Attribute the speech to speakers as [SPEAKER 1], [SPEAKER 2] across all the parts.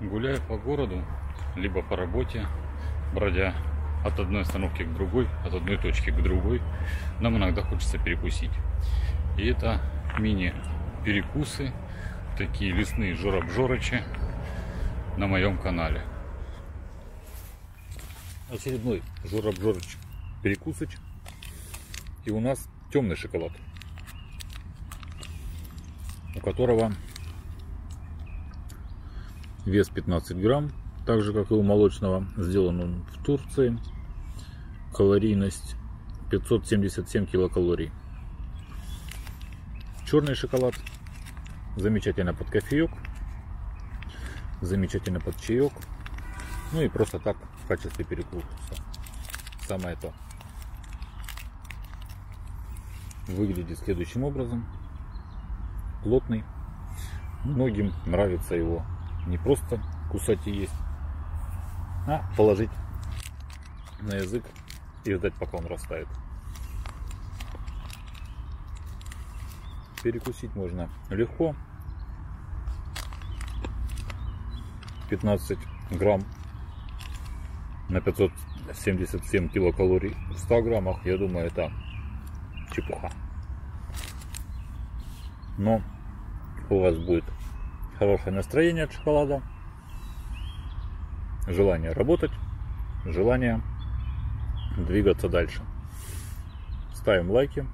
[SPEAKER 1] Гуляя по городу, либо по работе, бродя от одной остановки к другой, от одной точки к другой, нам иногда хочется перекусить. И это мини-перекусы, такие лесные жорабжорычи на моем канале. Очередной жорабжорыч перекусыч. И у нас темный шоколад, у которого вес 15 грамм, так же как и у молочного. Сделан он в Турции. Калорийность 577 килокалорий. Черный шоколад замечательно под кофеек, замечательно под чаек, ну и просто так в качестве перекуса. Самое то. Выглядит следующим образом. Плотный. Многим нравится его не просто кусать и есть, а положить на язык и ждать, пока он растает. Перекусить можно легко. 15 грамм на 577 килокалорий в 100 граммах, я думаю, это чепуха. Но у вас будет хорошее настроение от шоколада, желание работать, желание двигаться дальше. Ставим лайки.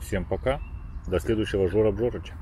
[SPEAKER 1] Всем пока. До следующего Жора Бжорыча.